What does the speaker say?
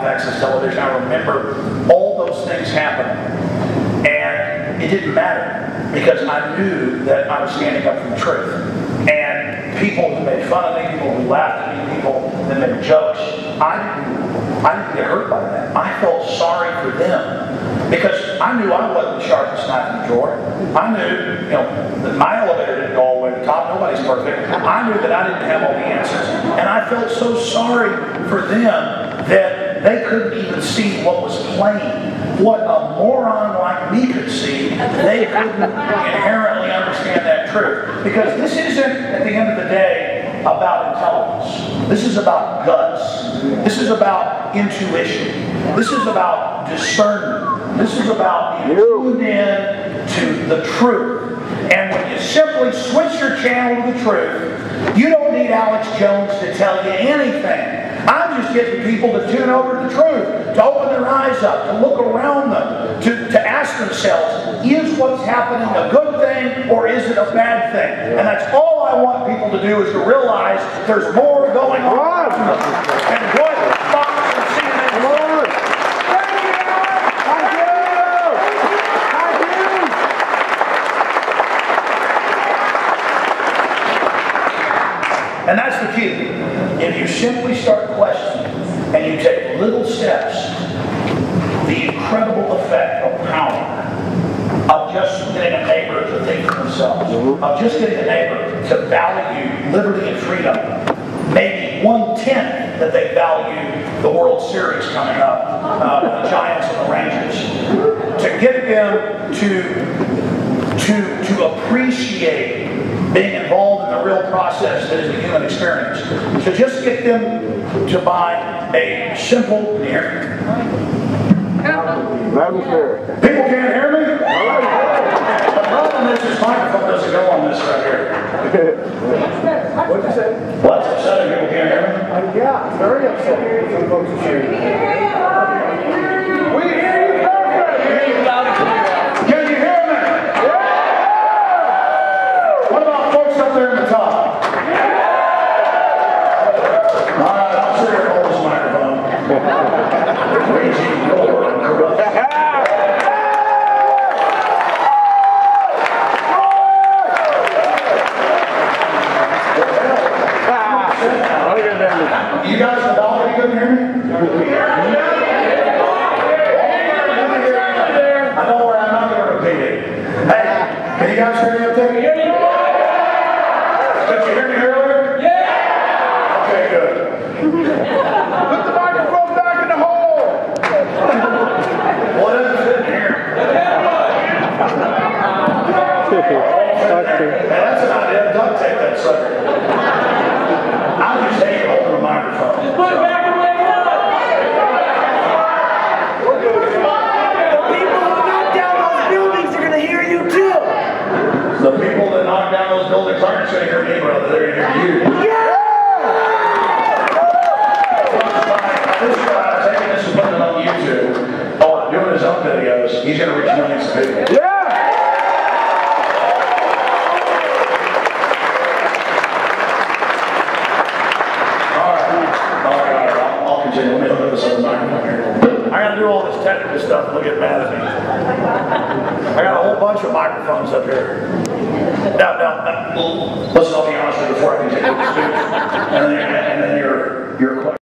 Access Television, I remember all those things happening. And it didn't matter because I knew that I was standing up for the truth. And people who made fun of me, people who laughed at me, people that made jokes, I didn't, I didn't get hurt by that. I felt sorry for them because I knew I wasn't the sharpest knife in the drawer. I knew, you know, that my elevator didn't go all the way to the top. Nobody's perfect. I knew that I didn't have all the answers. And I felt so sorry for them that they couldn't even see what was plain. What a moron like me could see, they couldn't inherently understand that truth. Because this isn't, at the end of the day, about intelligence. This is about guts. This is about intuition. This is about discernment. This is about being tuned in to the truth. And when you simply switch your channel to the truth, you don't need Alex Jones to tell you anything. I'm just getting people to tune over to the truth, to open their eyes up, to look around them, to, to ask themselves, is what's happening a good thing or is it a bad thing? And that's all I want people to do is to realize there's more going on. And what Fox and CNN Thank you! Thank you! Thank you! And that's the key. If you simply start questioning and you take little steps, the incredible effect of power of just getting a neighbor to think for themselves, of just getting a neighbor to value liberty and freedom, maybe one tenth that they value the World Series coming up, uh, the Giants and the Rangers, to get them to to to appreciate being involved in the real process that is the human experience. So just get them to buy a simple here. That was fair. People can't hear me? The problem is this microphone doesn't go on this right here. What'd you say? What's upsetting people can't hear me? Uh, yeah, very upsetting. Some folks are cheering. We hear you perfect! Can you hear me? What about folks up there in the top? All right, I'll sit here and hold this microphone. Raging roar and corrupt. You guys in the balcony couldn't hear me? I I'm not going to repeat it. Hey, can you guys hear me there? Did you hear me earlier? Yeah. Okay, good. Put the microphone back in the hole! What is it in here? Hey, that's an idea. Duct tape that sucker. I just hate holding a microphone. Put it back the it. People are. The that knock down those buildings aren't going to hear me, brother. They're going to hear you. Yeah! This guy taking this putting it on YouTube doing his own videos, he's going to reach millions of people. Yeah! All right, all right, all right. I'll, I'll continue. Let me look at this other microphone here. I got to do all this technical stuff and they'll get mad at me. I got a whole bunch of microphones up here. Now, now, now, listen, I'll be honest with you before I continue to speak. And then, and then your